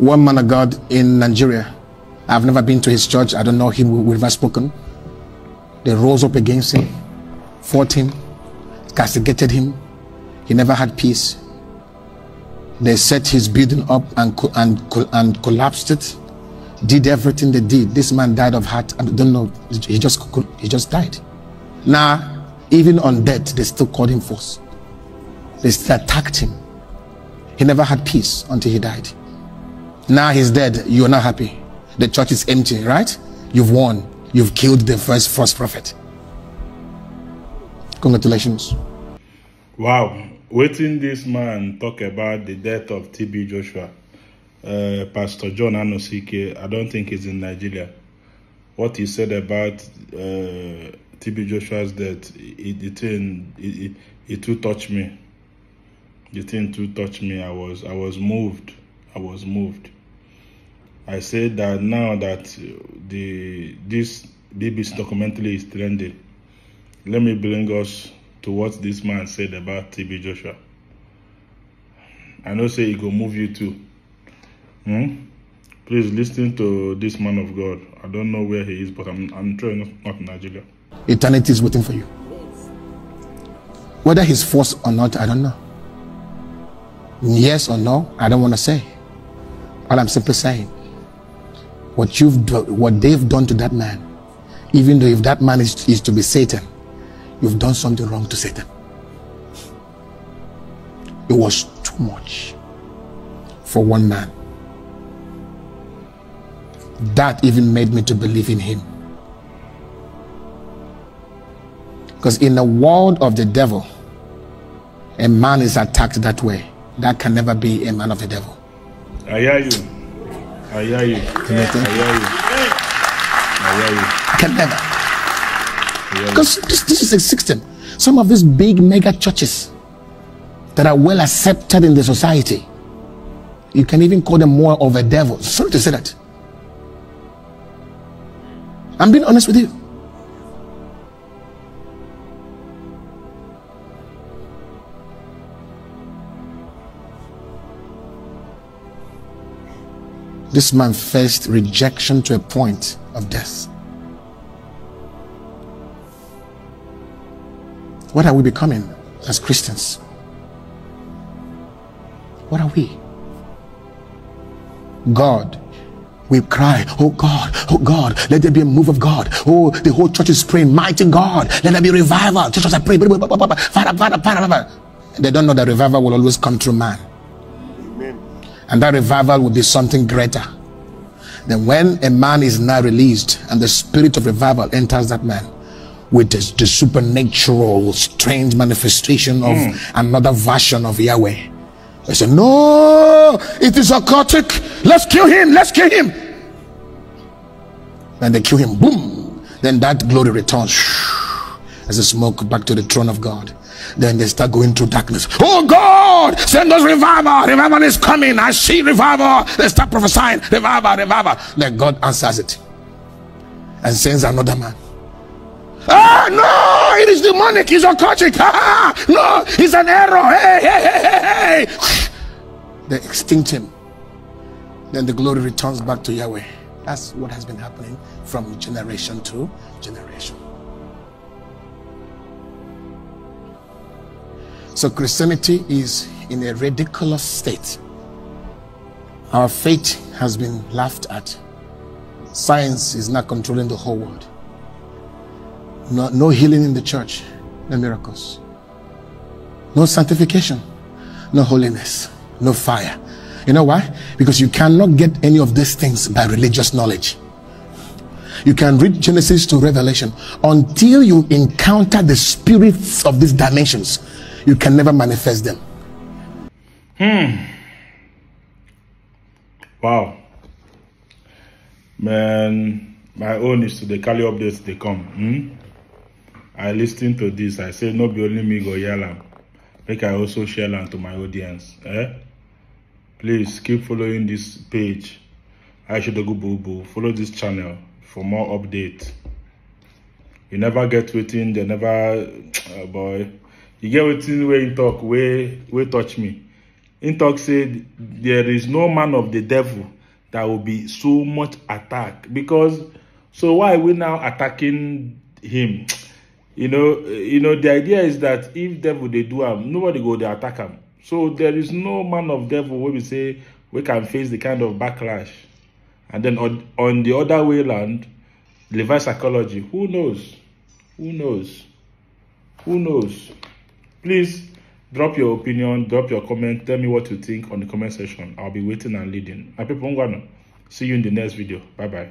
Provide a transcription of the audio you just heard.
one man of God in Nigeria. I've never been to his church. I don't know him. We've never spoken. They rose up against him, fought him, castigated him. He never had peace. They set his building up and, and, and collapsed it. Did everything they did. This man died of heart. I don't know. He just he just died. Now, even on death, they still called him false. They still attacked him. He never had peace until he died. Now he's dead. You are not happy. The church is empty, right? You've won. You've killed the first false prophet. Congratulations. Wow. Waiting this man talk about the death of TB Joshua. Uh, Pastor John Anosike, I don't think he's in Nigeria. What he said about uh, TB Joshua's death, it, it, it, it, it too touched me. The thing too touched me. I was I was moved. I was moved. I said that now that the this BBC documentary is trending, let me bring us to what this man said about TB Joshua. I know say he go move you too. Hmm? Please listen to this man of God. I don't know where he is, but I'm I'm sure not, not Nigeria. Eternity is waiting for you. Whether he's forced or not, I don't know. Yes or no, I don't want to say. But I'm simply saying, what you've done, what they've done to that man, even though if that man is, is to be Satan, you've done something wrong to Satan. It was too much for one man. That even made me to believe in him. Because in the world of the devil, a man is attacked that way that can never be a man of the devil. I hear you. I hear you. I hear you. I hear you. Can never. Because this, this is a system. Some of these big mega churches that are well accepted in the society, you can even call them more of a devil. Sorry to say that. I'm being honest with you. This man faced rejection to a point of death. What are we becoming as Christians? What are we? God, we cry, Oh God, oh God, let there be a move of God. Oh, the whole church is praying, Mighty God, let there be revival. Churches are praying, Father, Father, Father, They don't know that revival will always come through man. And that revival will be something greater. Then when a man is now released and the spirit of revival enters that man with the, the supernatural, strange manifestation of mm. another version of Yahweh. They say, no, it is occultic. Let's kill him. Let's kill him. And they kill him. Boom. Then that glory returns as a smoke back to the throne of God. Then they start going through darkness. Oh God, send us revival. Revival is coming. I see revival. They start prophesying. Revival, revival. Then God answers it and sends another man. Ah, no, it is demonic. It's occultic. Ah, no, it's an error. Hey, hey, hey, hey, hey. They extinct him. Then the glory returns back to Yahweh. That's what has been happening from generation to generation. So Christianity is in a ridiculous state. Our faith has been laughed at. Science is not controlling the whole world. No, no healing in the church, no miracles. No sanctification, no holiness, no fire. You know why? Because you cannot get any of these things by religious knowledge. You can read Genesis to Revelation until you encounter the spirits of these dimensions you can never manifest them. Hmm. Wow. Man, my own is to the Kali updates they come. Hmm? I listen to this. I say no be only me go yell am. Make I also share them to my audience. Eh? Please keep following this page. Aisha Odogwu Bubu. Follow this channel for more updates. You never get waiting, they never oh boy. You get wetin wey you talk wey wey touch me In talk said there is no man of the devil that will be so much attack because so why we now attacking him? You know, you know the idea is that if devil they do him, nobody go they attack him. So there is no man of devil where we say we can face the kind of backlash. And then on, on the other way around, Levi psychology, who knows? Who knows? Who knows? Please drop your opinion, drop your comment, tell me what you think on the comment section. I'll be waiting and leading. My see you in the next video. Bye bye.